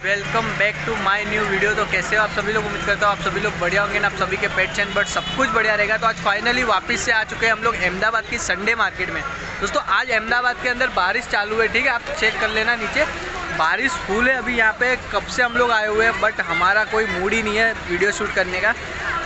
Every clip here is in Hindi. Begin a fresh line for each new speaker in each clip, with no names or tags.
Welcome back to my new video. तो कैसे हो आप सभी लोग? उम्मीद करता हूँ आप सभी लोग बढ़िया होंगे ना, आप सभी के पेट्स एंड बट सब कुछ बढ़िया रहेगा। तो आज फाइनली वापस से आ चुके हैं हम लोग अहमदाबाद की संडे मार्केट में। दोस्तों, आज अहमदाबाद के अंदर बारिश चालू है, ठीक है? आप चेक कर लेना नीचे। बारिश फूल है अभी यहाँ पे, कब से हम लोग आए हुए हैं बट हमारा कोई मूड ही नहीं है वीडियो शूट करने का।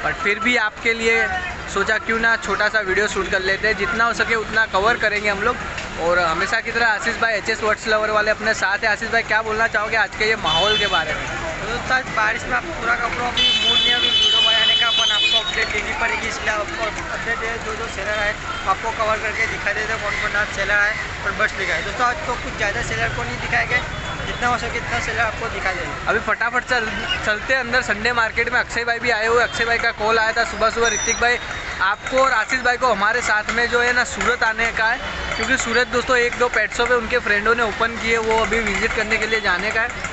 बट फिर भी आपके लिए सोचा क्यों ना छोटा सा वीडियो शूट कर लेते हैं। जितना हो सके उतना कवर करेंगे हम लोग। और हमेशा की तरह आशीष भाई एच एस वर्ड्स लवर वाले अपने साथ हैं। आशीष भाई, क्या बोलना चाहोगे आज के ये माहौल के बारे में?
तो बारिश में आपको पूरा कपड़ों अभी मूड नहीं अभी वीडियो बनाने का अपन आपको अपडेट देनी पड़ेगी। इसलिए आपको अपडेट है जो जो सेलर है आपको कवर करके दिखा देते हैं। कौन कौन आज सेलर है और बस दिखाए दोस्तों, आज तो कुछ ज़्यादा सेलर को नहीं दिखाएँगे जितना हो सके इतना सेलर आपको दिखा देंगे।
अभी फटाफट चल, चलते अंदर। संडे मार्केट में अक्षय भाई भी आए हुए। अक्षय भाई का कॉल आया था सुबह सुबह। ऋतिक भाई, आपको और आशीष भाई को हमारे साथ में जो है ना सूरत आने का है, क्योंकि सूरत दोस्तों एक दो पेट्सों पे उनके फ्रेंडों ने ओपन किए, वो अभी विज़िट करने के लिए जाने का है।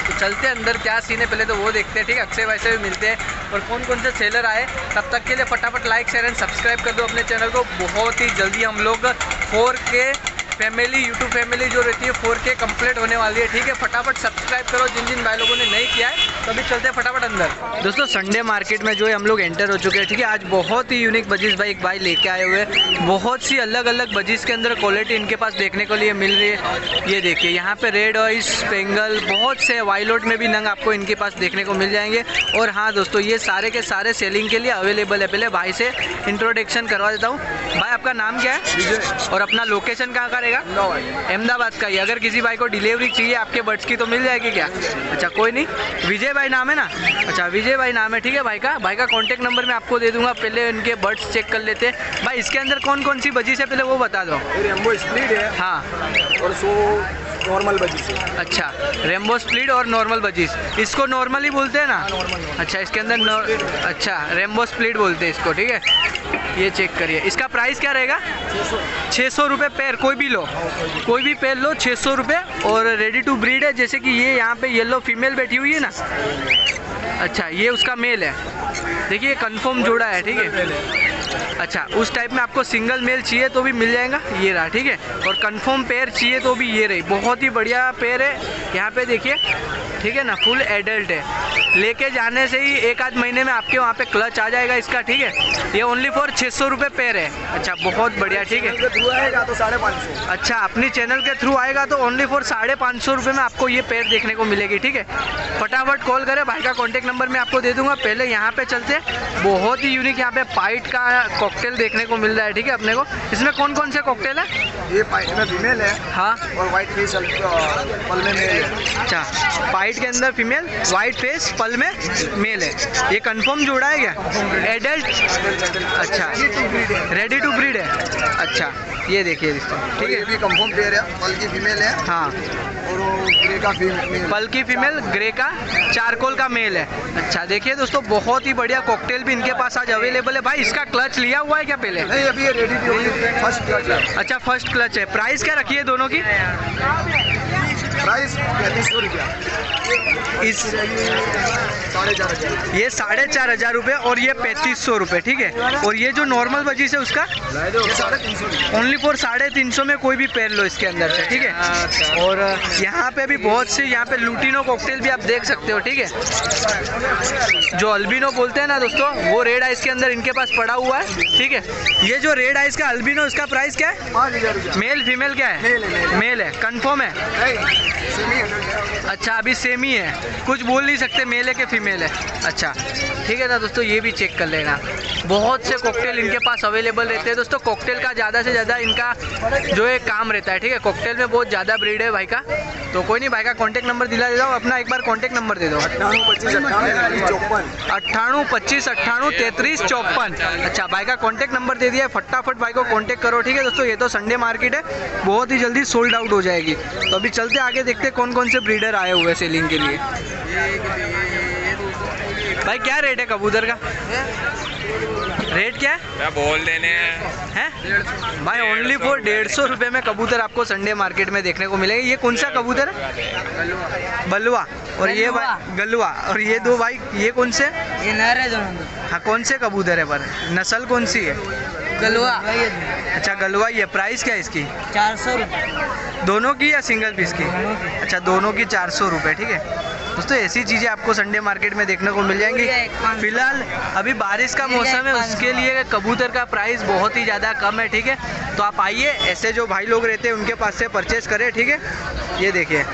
तो चलते हैं अंदर, क्या सीन है, पहले तो वो देखते हैं, ठीक है? अक्षय भाई से भी मिलते हैं। और कौन कौन से सेलर आए, तब तक के लिए फटाफट लाइक शेयर एंड सब्सक्राइब कर दो अपने चैनल को। बहुत ही जल्दी हम लोग फोर के फैमिली यूट्यूब फैमिली जो रहती है फोर के कंप्लीट होने वाली है ठीक है? फटाफट सब्सक्राइब करो जिन जिन भाई लोगों ने नहीं किया है तो अभी चलते हैं फटाफट अंदर। दोस्तों संडे मार्केट में जो है हम लोग एंटर हो चुके हैं ठीक है? आज बहुत ही यूनिक बजीज भाई एक भाई लेके आए हुए हैं। बहुत सी अलग अलग बजीज के अंदर क्वालिटी इनके पास देखने को लिए मिल रही है। ये देखिए यहाँ पे रेड ऑइस पेंगल बहुत से वाइलोट में भी नंग आपको इनके पास देखने को मिल जाएँगे। और हाँ दोस्तों ये सारे के सारे सेलिंग के लिए अवेलेबल है। पहले भाई से इंट्रोडक्शन करवा देता हूँ। भाई आपका नाम क्या है? और अपना लोकेशन कहाँ का रहेगा अहमदाबाद का ही। अगर किसी भाई को डिलीवरी चाहिए आपके बर्ड्स की तो मिल जाएगी क्या? अच्छा कोई नहीं। विजय भाई नाम है ना? अच्छा विजय भाई नाम है ठीक है भाई का? भाई का कॉन्टैक्ट नंबर मैं आपको दे दूँगा। पहले इनके बर्ड्स चेक कर लेते हैं। भाई इसके अंदर कौन कौन सी बजी से पहले वो बता दो।
है।
हाँ।
और सो नॉर्मल बजी से।
अच्छा रेमबो स्प्लिट और नॉर्मल बजीज इसको नॉर्मल ही बोलते हैं ना नॉर्मल अच्छा इसके अंदर नॉर- अच्छा रेमबो स्प्लिट बोलते हैं इसको ठीक है? ये चेक करिए। इसका प्राइस क्या रहेगा? छः सौ। रुपये पैर कोई भी लो। कोई भी। पैर लो छः सौ रुपये और रेडी टू ब्रीड है जैसे कि ये यहाँ पे येलो फीमेल बैठी हुई है ना? अच्छा ये उसका मेल है। देखिए कंफर्म जोड़ा है ठीक है। अच्छा उस टाइप में आपको सिंगल मेल चाहिए तो भी मिल जाएगा ये रहा ठीक है? और कंफर्म पेयर चाहिए तो भी ये रही बहुत ही बढ़िया पेयर है यहाँ पे देखिए ठीक है ना फुल एडल्ट है। लेके जाने से ही एक आध महीने में आपके वहाँ पे क्लच आ जाएगा इसका ठीक है? ये ओनली फॉर छः सौ रुपये पेयर है। अच्छा बहुत बढ़िया ठीक है।
थ्रू आएगा तो साढ़े पाँच सौ।
अच्छा अपनी चैनल के थ्रू आएगा तो ओनली फॉर साढ़े पाँच सौ रुपये में आपको ये पेड़ देखने को मिलेगी ठीक है? फटाफट कॉल करें भाई का कॉन्टैक्ट नंबर मैं आपको दे दूँगा पहले यहाँ पे चलते बहुत ही यूनिक यहाँ पे पाइट का कॉकटेल देखने को मिल रहा है ठीक है अपने को। इसमें कौन कौन से कॉकटेल है?
ये पाइट में फीमेल है
हाँ।
और वाइट फेस पल में मेल है।
अच्छा पाइट के अंदर फीमेल वाइट फेस पल में मेल है। ये कंफर्म जोड़ा है क्या? एडल्ट अच्छा। रेडी टू ब्रीड है। अच्छा ये देखिए ठीक
ये
है।
भी कंफर्म पेयर है पल की फीमेल है
हाँ।
और ग्रे का फीमेल
पल की फीमेल ग्रे का चारकोल का मेल है। अच्छा देखिए दोस्तों बहुत ही बढ़िया कॉकटेल भी इनके पास आज अवेलेबल है। भाई इसका क्लच लिया हुआ है क्या पहले?
नहीं अभी ये रेडी फ़र्स्ट क्लच है।
अच्छा फ़र्स्ट क्लच है। प्राइस क्या रखी है दोनों की?
प्राइस पैंतीस सौ रुपया।
इस
साढ़े चार हज़ार
ये साढ़े चार हज़ार रुपये और ये पैंतीस सौ रुपये ठीक है? और ये जो नॉर्मल बजीस है उसका?
साढ़े तीन सौ
ओनली फॉर साढ़े तीन सौ में कोई भी पेर लो इसके अंदर से ठीक है? और यहाँ पे भी बहुत से यहाँ पे लूटिनो कॉकटेल भी आप देख सकते हो ठीक है? जो अल्बिनो बोलते हैं ना दोस्तों वो रेड आइस के अंदर इनके पास पड़ा हुआ है ठीक है? ये जो रेड आइस का अल्बिनो इसका प्राइस क्या है? मेल फीमेल क्या है?
मेल है, मेल है।
कंफर्म है अच्छा अभी सेम ही है। कुछ बोल नहीं सकते मेल है कि फीमेल है? अच्छा ठीक है ना दोस्तों, ये भी चेक कर लेना। बहुत से कॉकटेल इनके पास अवेलेबल रहते हैं। दोस्तों कॉकटेल का ज़्यादा से ज़्यादा इनका जो है काम रहता है, ठीक है? कॉकटेल में बहुत ज़्यादा ब्रीड है भाई का। तो कोई नहीं, भाई का कॉन्टैक्ट नंबर दिला दे हूँ, अपना एक बार कॉन्टैक्ट नंबर दे दो।
अट्ठानवे पच्चीस चौपन
पच्चीस अट्ठाणु तैतीस, चौपन। अच्छा भाई का कॉन्टैक्ट नंबर दे दिया फटाफट भाई को कॉन्टैक्ट करो, ठीक है दोस्तों? ये तो संडे मार्केट है, बहुत ही जल्दी सोल्ड आउट हो जाएगी। तो अभी चलते आगे देखते कौन कौन से ब्रीडर आए हुए सेलिंग के लिए। भाई क्या रेट है कबूतर का? रेट क्या है?
बोल देने हैं।
हैं? भाई ओनली फॉर डेढ़ सौ रुपये में कबूतर आपको संडे मार्केट में देखने को मिलेगा। ये कौन सा कबूतर है? बलुआ। और ये भाई गलुआ। और ये दो भाई ये कौन से?
ये नर है दोनों
हाँ कौन से कबूतर है पर? नस्ल कौन सी है?
गलवा
अच्छा गलवाई ये प्राइस क्या है इसकी?
चार सौ रुपये
दोनों की या सिंगल पीस की? अच्छा दोनों की चार सौ रुपये ठीक है। दोस्तों ऐसी चीज़ें आपको संडे मार्केट में देखने को मिल जाएँगी। फ़िलहाल अभी बारिश का मौसम है उसके लिए कबूतर का प्राइस बहुत ही ज़्यादा कम है ठीक है? तो आप आइए ऐसे जो भाई लोग रहते हैं उनके पास से परचेस करें ठीक है? ये देखिए।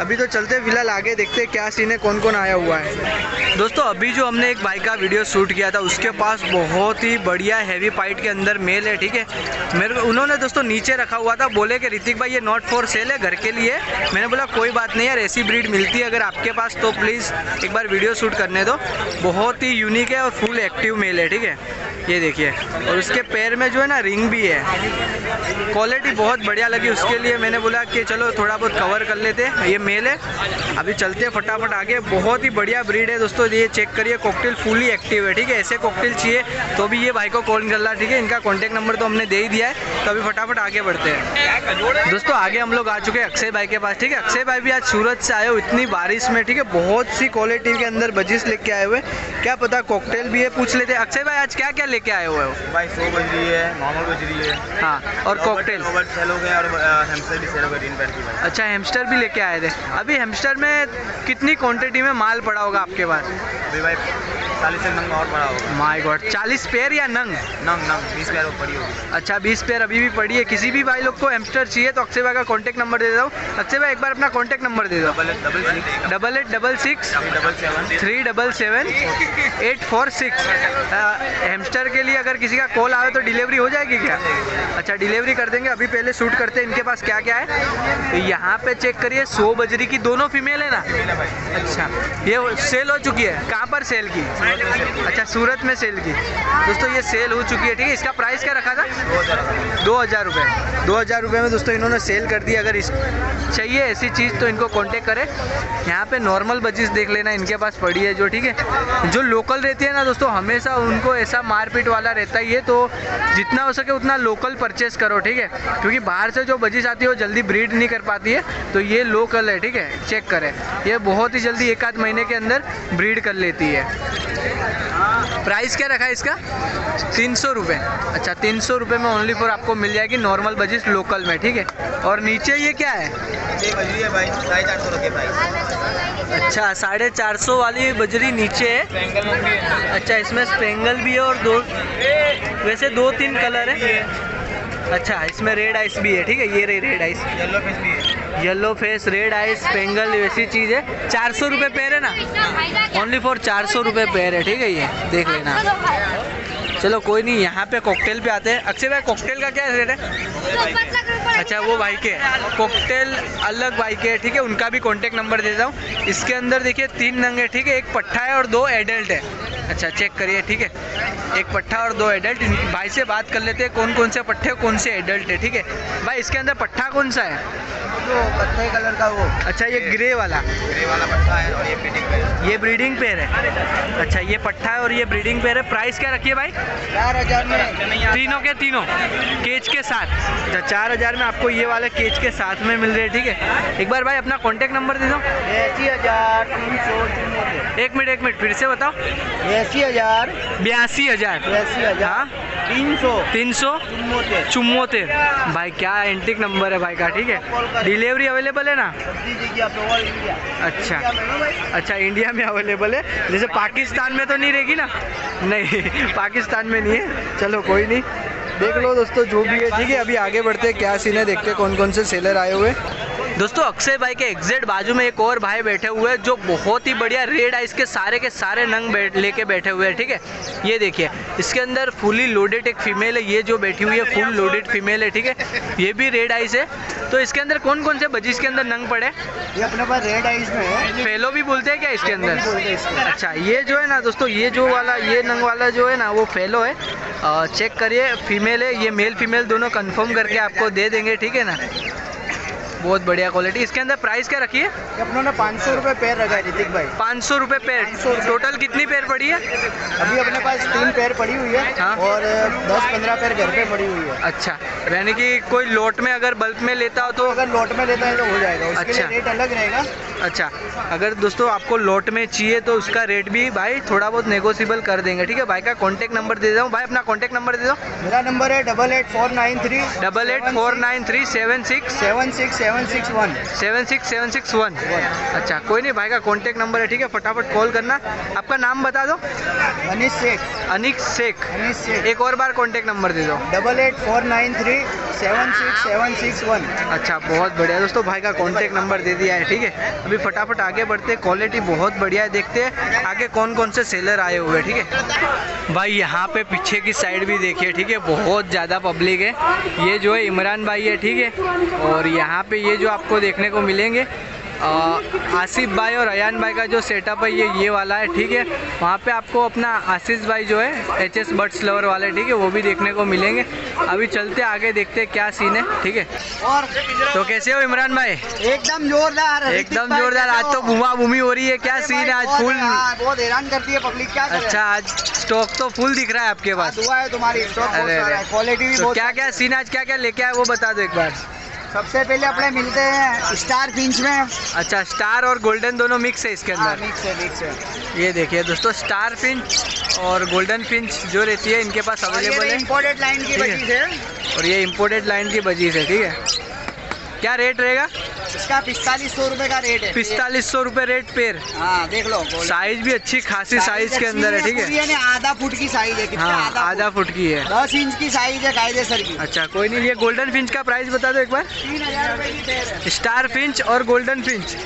अभी तो चलते फ़िलहाल आगे देखते हैं क्या सीन है कौन कौन आया हुआ है। दोस्तों, अभी जो हमने एक बाइक का वीडियो शूट किया था, उसके पास बहुत ही बढ़िया हैवी पाइट के अंदर मेल है, ठीक है? मेरे को, उन्होंने दोस्तों नीचे रखा हुआ था, बोले कि ऋतिक भाई, ये नॉट फॉर सेल है, घर के लिए। मैंने बोला, कोई बात नहीं यार, ऐसी ब्रीड मिलती है अगर आपके पास तो प्लीज़ एक बार वीडियो शूट करने दो। बहुत ही यूनिक है और फुल एक्टिव मेल है, ठीक है? ये देखिए। और उसके पैर में जो है ना रिंग भी है। क्वालिटी बहुत बढ़िया लगी उसके लिए। मैंने बोला कि चलो, थोड़ा बहुत कवर कर लेते ये मेल है। अभी चलते हैं फटाफट आगे। बहुत ही बढ़िया ब्रीड है दोस्तों। ये चेक करिए कॉकटेल फुली एक्टिव है ठीक है? ऐसे कॉकटेल चाहिए तो भी ये भाई को कॉल कर ला ठीक है? इनका कॉन्टैक्ट नंबर तो हमने दे ही दिया है। तो अभी फटाफट आगे बढ़ते हैं। दोस्तों आगे हम लोग आ चुके हैं अक्षय भाई के पास ठीक है? अक्षय भाई भी आज सूरत से आए हो इतनी बारिश में ठीक है? बहुत सी क्वालिटी के अंदर बजिस लेके आए हुए क्या पता कॉकटेल भी है पूछ लेते हैं। अक्षय भाई आज क्या क्या लेके आए हुए हो?
भाई सौ बज रही है नॉर्मल बज रही है।
हाँ और कॉकटेल
हो हो
अच्छा हेमस्टर भी लेके आए थे। अभी हेमस्टर में कितनी क्वांटिटी में माल पड़ा होगा आपके पास?
अभी भाई चालीस से नंग और पड़ा होगा।
माय गॉड चालीस पेयर या नंग?
नंग नंग बीस पैर पड़ी होगी।
अच्छा बीस पेयर अभी भी पड़ी है। किसी भी भाई लोग को हेमस्टर चाहिए तो अक्षय भाई का कॉन्टैक्ट नंबर दे दो। अक्षय भाई एक बार अपना कॉन्टैक्ट नंबर दे दो।
Double eight double six
three double seven eight four six hamster के लिए अगर किसी का कॉल आए तो डिलीवरी हो जाएगी क्या? अच्छा डिलीवरी कर देंगे। अभी पहले शूट करते हैं। इनके पास क्या क्या है? तो यहाँ पे चेक करिए। सो बजरी की दोनों फीमेल है ना? अच्छा ये सेल हो चुकी है। कहाँ पर सेल की? अच्छा सूरत में सेल की। दोस्तों, ये सेल हो चुकी है, ठीक है? इसका प्राइस क्या रखा था? दो हज़ार रुपये दो हज़ार रुपये में दोस्तों इन्होंने सेल कर दी। अगर इस चाहिए ऐसी चीज़ तो इनको कांटेक्ट करें। यहाँ पे नॉर्मल बजिस देख लेना, इनके पास पड़ी है जो, ठीक है? जो लोकल रहती है ना दोस्तों, हमेशा उनको ऐसा मारपीट वाला रहता ही है। तो जितना हो सके उतना लोकल परचेस करो, ठीक है? क्योंकि बाहर से जो बजिस आती है, वो जल्दी ब्रीड नहीं कर पाती है। तो ये लोकल है, ठीक है? चेक करें। ये बहुत ही जल्दी एक आध महीने के अंदर ब्रीड कर लेती है। प्राइस क्या रखा है इसका? तीन सौ रुपये अच्छा तीन सौ रुपये में ओनली फॉर आपको मिल जाएगी नॉर्मल बजिस लोकल में ठीक है? और नीचे ये क्या है?
ये है भाई साढ़े चार सौ
अच्छा साढ़े चार सौ वाली बजरी नीचे है। अच्छा इसमें स्पेंगल भी है और दो वैसे दो तीन कलर है। अच्छा इसमें रेड आइस भी है ठीक है? ये रही रेड आइस
येलो फेस भी है।
येलो फेस रेड आइस पेंगल वैसी चीज़ है। चार सौ रुपये पेयर है ना? ओनली फॉर चार सौ रुपये पेयर है ठीक है ये? देख लेना। चलो कोई नहीं यहाँ पे कॉकटेल पे आते हैं। अक्षय भाई कॉकटेल का क्या रेट है? अच्छा वो भाई के कॉकटेल अलग भाई के हैं, ठीक है? उनका भी कॉन्टेक्ट नंबर देता हूँ। इसके अंदर देखिए तीन नंगे ठीक है? एक पट्ठा है और दो एडल्ट है। अच्छा चेक करिए ठीक है? एक पट्ठा और दो एडल्ट भाई से बात कर लेते हैं कौन कौन से पट्टे कौन से एडल्ट है ठीक है? भाई इसके अंदर पट्ठा कौन सा है?
कलर का वो।
अच्छा ये ग्रे वाला।
ग्रे वाला पट्टा है और ये फिटिंग पे
ये ब्रीडिंग पेयर है। अच्छा ये पट्ठा है और ये ब्रीडिंग पेयर है। प्राइस क्या रखिए भाई?
चार हज़ार में।
तीनों के तीनों केज के साथ। अच्छा चार हज़ार में आपको ये वाले केज के साथ में मिल रहे हैं ठीक है? एक बार भाई अपना कॉन्टेक्ट नंबर दे दो।
हज़ार तीन सौ
एक मिनट एक मिनट फिर से बताओ।
हज़ार।
बयासी हज़ार। हाँ?
तीन सौ।
तीन सौ?
चुम्बोतेर
भाई क्या एंटिक नंबर है भाई का ठीक है? डिलीवरी अवेलेबल है ना? अच्छा। अच्छा इंडिया में अवेलेबल है। जैसे पाकिस्तान में तो नहीं रहेगी ना? नहीं पाकिस्तान में नहीं है। चलो कोई नहीं। देख लो दोस्तों जो भी है ठीक है? अभी आगे बढ़ते हैं क्या सीन है देखते हैं कौन कौन से सेलर आए हुए। हैं। दोस्तों अक्षय भाई के एग्जैक्ट बाजू में एक और भाई बैठे हुए हैं जो बहुत ही बढ़िया रेड आइस के सारे के सारे नंग बैठ लेके बैठे हुए हैं ठीक है? ये देखिए इसके अंदर फुली लोडेड एक फीमेल है ये जो बैठी हुई है फुल लोडेड फीमेल है ठीक है? ये भी रेड आइस है। तो इसके अंदर कौन कौन से बजीज के अंदर नंग पड़े?
ये अपने पास रेड आइस में है।
फेलो भी बोलते हैं क्या इसके अंदर? अच्छा ये जो है ना दोस्तों ये जो वाला ये नंग वाला जो है ना वो फेलो है। चेक करिए फीमेल है ये मेल फीमेल दोनों कंफर्म करके आपको दे देंगे ठीक है ना? बहुत बढ़िया क्वालिटी इसके अंदर प्राइस क्या रखी है?
अपनों ने पाँच सौ रुपये पेयर रखा है ऋतिक भाई।
पाँच सौ रुपये पेयर टोटल कितनी पेयर पड़ी है?
अभी अपने पास तीन पेयर पड़ी हुई है
हाँ।
और दस पंद्रह पेयर घर पे पड़ी हुई है।
अच्छा। यानी कि कोई लोट में अगर बल्क में लेता हो
तो
तो
अगर लॉट में लेता है तो हो जाएगा। उसके
अच्छा।
रेट अलग रहेगा।
अच्छा। अगर दोस्तों आपको लोट में चाहिए तो उसका रेट भी भाई थोड़ा बहुत नेगोशिएबल कर देंगे। ठीक है भाई का कॉन्टैक्ट नंबर दे दो भाई अपना कॉन्टैक्ट नंबर दे दो।
मेरा नंबर है double eight four nine three
double eight four nine three seven six
seven six seven six one.
Seven six seven six one. अच्छा कोई नहीं भाई का कॉन्टेक्ट नंबर है ठीक है? फटाफट कॉल करना। आपका नाम बता दो।
मनीष शेख
अनिक शेख। एक और बार कॉन्टैक्ट नंबर दे दो।
Double eight four nine three seven six seven six one.
अच्छा बहुत बढ़िया। दोस्तों भाई का कॉन्टैक्ट नंबर दे दिया है ठीक है? अभी फटाफट आगे बढ़ते हैं। क्वालिटी बहुत बढ़िया है देखते हैं आगे कौन कौन से सेलर आए हुए हैं ठीक है? भाई यहाँ पे पीछे की साइड भी देखिए ठीक है? बहुत ज़्यादा पब्लिक है। ये जो है इमरान भाई है ठीक है? और यहाँ पे ये जो आपको देखने को मिलेंगे आसिफ भाई और अयान भाई का जो सेटअप है ये ये वाला है ठीक है? वहाँ पे आपको अपना आशीष भाई जो है एच एस बर्ड्स लवर वाले ठीक है? वो भी देखने को मिलेंगे। अभी चलते आगे देखते हैं क्या सीन है ठीक है?
और
तो कैसे हो इमरान भाई?
एकदम जोरदार
एकदम जोरदार। आज तो घुमा घूमी हो रही है क्या सीन है आज? फुल
बहुत हैरान करती है पब्लिक क्या
अच्छा आज स्टॉक तो फुल दिख रहा है आपके
हाँ,
पास।
दुआ है तुम्हारी क्वालिटी
तो क्या क्या सीन आज? क्या क्या लेके आए वो बता दो एक बार।
सबसे पहले अपने मिलते हैं स्टार फिंच में।
अच्छा स्टार और गोल्डन दोनों मिक्स है इसके
हाँ
अंदर
मिक्स है मिक्स है।
ये देखिए दोस्तों स्टार फिंच और गोल्डन फिंच जो रहती है इनके पास अवेलेबल है।
इम्पोर्टेड लाइन की
बजीज है। और ये इम्पोर्टेड लाइन की बजीज है ठीक है। क्या रेट रहेगा?
इसका पिस्तालीस सौ रूपए का रेट है।
पिस्तालीस सौ रूपए रेट पेड़
हाँ देख लो
साइज़ भी अच्छी खासी साइज़ के अंदर है ठीक है?
आधा फुट की साइज़ है
हाँ
आधा
फुट? की है।
दस इंच की साइज़ है कायदे सर की।
अच्छा कोई नहीं ये गोल्डन फिंच का प्राइस बता दो एक बार।
तीन हज़ार रुपए की पेयर
स्टार फिंच और गोल्डन फिंच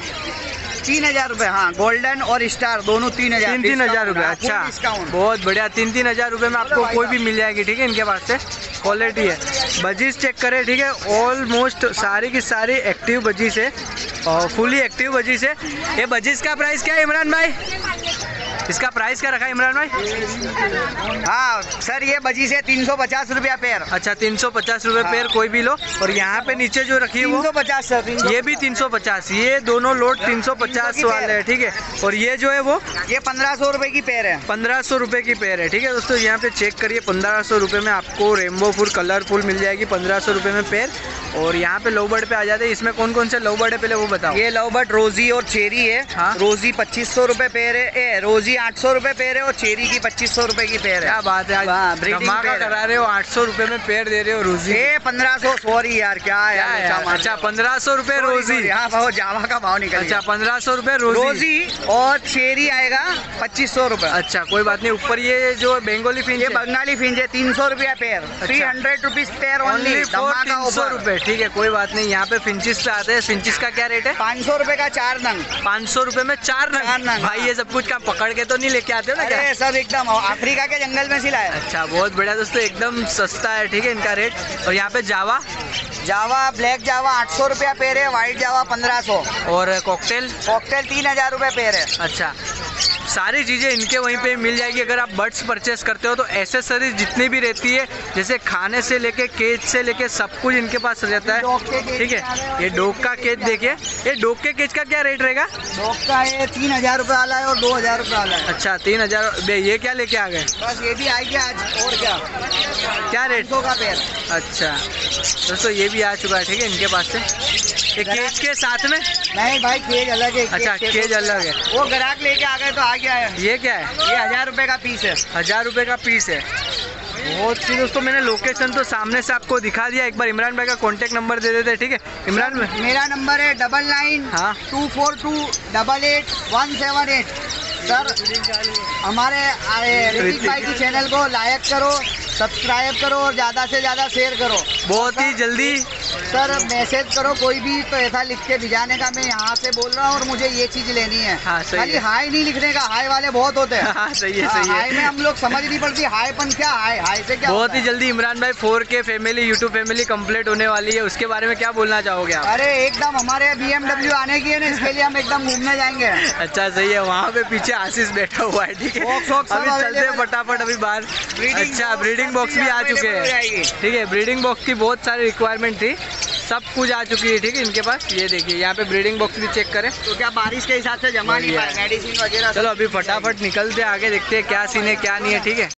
तीन हज़ार रूपए हाँ गोल्डन और स्टार दोनों तीन हज़ार
तीन तीन हज़ार रूपए अच्छा। बहुत बढ़िया तीन तीन हज़ार रूपए में आपको कोई भी मिल जाएगी ठीक है इनके पास से। क्वालिटी है। बजीज चेक करें ठीक है ऑलमोस्ट सारी की सारी एक्टिव बजीज है और फुली एक्टिव बजीज है। ये बजीज का प्राइस क्या है इमरान भाई? इसका प्राइस क्या रखा है इमरान भाई?
हाँ सर ये बजी से तीन सौ पचास रुपया पेयर
अच्छा तीन सौ पचास रुपये पेयर कोई भी लो। और यहाँ पे नीचे जो रखी है वो?
सौ पचास सर
ये भी तीन सौ पचास। ये दोनों लोट तीन सौ पचास वाले हैं ठीक है? और ये जो है वो?
ये पंद्रह सौ रुपए की पेयर है।
पंद्रह सौ रुपये की पेयर है ठीक है? दोस्तों यहाँ पे चेक करिए पंद्रह सौ रुपये में आपको रेमबो फुल कलरफुल मिल जाएगी पंद्रह सौ रुपये में पेयर और यहाँ पे लव बर्ड पे आ जाते हैं। इसमें कौन कौन से लव बर्ड है पहले वो बताओ।
ये लव बट रोजी और चेरी है।
हाँ।
रोजी पच्चीस सौ रुपए पेयर है। ए, रोजी आठ सौ रुपए पेयर है और चेरी की पच्चीस सौ रुपए की
क्या
है।
बात है
हाँ,
धमाका करा रहे हो आठ सौ रुपये में पेड़ दे रहे हो रोजी।
ये पंद्रह सौ सॉरी यार क्या
क्या
यार
है? अच्छा पंद्रह सौ रुपये रोजी।
हाँ बहुत जावा का भाव निकल
अच्छा पंद्रह सौ रुपये रोजी।
रोजी और चेरी आएगा पच्चीस सौ रुपए।
अच्छा कोई बात नहीं ऊपर ये जो बंगाली फिंज
ये
है।
बंगाली फिंज है तीन सौ रूपया pair three hundred rupees pair only
तीन सौ रुपये ठीक है कोई बात नहीं यहाँ पे फिंचिस पे आते हैं फिंचिस का क्या रेट है?
पाँच सौ रुपए का चार नंग।
पाँच सौ रुपये में चार नग। भाई
हाँ।
ये सब कुछ का पकड़ के तो नहीं लेके आते हो ना क्या?
सब एकदम अफ्रीका के जंगल में सिला है।
अच्छा बहुत बढ़िया दोस्तों एकदम सस्ता है ठीक है इनका रेट और यहाँ पे जावा?
जावा ब्लैक जावा आठ सौ रुपया पेड़ है व्हाइट जावा पंद्रह सौ।
और कॉकटेल
कॉकटेल तीन हज़ार रूपए पेड़ है।
अच्छा सारी चीज़ें इनके वहीं पे मिल जाएगी। अगर आप बर्ड्स परचेस करते हो तो एसेसरीज जितनी भी रहती है जैसे खाने से लेके केज से लेके सब कुछ इनके पास रहता है। ठीक है? ये डॉग का केज देखिए। ये डॉग के केज का क्या रेट रहेगा?
डॉग का ये तीन हज़ार रुपये वाला है और दो हज़ार रुपये वाला है।
अच्छा तीन हज़ार। ये क्या लेके आ गए?
बस ये भी आएगी आज और क्या?
क्या रेट
का पेयर
अच्छा। दोस्तों ये भी आ चुका है ठीक है इनके पास से। ये केज के साथ में?
नहीं भाई केज अलग है
अच्छा केज अलग है।
वो ग्राहक लेके आ गए तो आ गया है।
ये क्या है?
ये हज़ार रुपए का पीस है।
हज़ार रुपए का पीस है। बहुत सी दोस्तों मैंने लोकेशन तो सामने से आपको दिखा दिया। एक बार इमरान भाई का कॉन्टेक्ट नंबर दे देते ठीक है? इमरान भाई।
मेरा नंबर है डबल नाइन
हाँ।
Two four two double eight one seven eight sir हमारे ऋतिक भाई की चैनल को लाइक करो सब्सक्राइब करो और ज़्यादा से ज़्यादा शेयर करो।
बहुत ही जल्दी
सर मैसेज करो कोई भी तो ऐसा लिख के भिजाने का मैं यहाँ से बोल रहा हूँ और मुझे ये चीज़ लेनी है।
हाँ,
खाली
है।
हाई नहीं लिखने का हाई वाले बहुत होते हैं।
हाँ सही है
हाँ,
सही
हाई में हम लोग समझ नहीं पड़ती हाई पन क्या हाई हाई से क्या
बहुत ही जल्दी इमरान भाई फोर के फैमिली यूट्यूब फैमिली कंप्लीट होने वाली है। उसके बारे में क्या बोलना चाहोगे आप?
अरे एकदम हमारे बी एमडब्ल्यू आने की है ना इसके लिए हम एकदम घूमने जाएँगे।
अच्छा सही है वहाँ पे पीछे आशीष बैठा हुआ है ठीक है। अभी चलते हैं फटाफट अभी बाहर। अच्छा ब्रीडिंग बॉक्स भी आ चुके
हैं।
ठीक है ब्रीडिंग बॉक्स की बहुत सारी रिक्वायरमेंट थी। सब कुछ आ चुकी है ठीक है इनके पास। ये देखिए यहाँ पे ब्रीडिंग बॉक्स भी चेक करें।
तो क्या बारिश के हिसाब से जमा नहीं पाए मेडिसिन वगैरह
चलो अभी फटाफट निकलते आगे देखते हैं क्या सीन है क्या नहीं है ठीक है।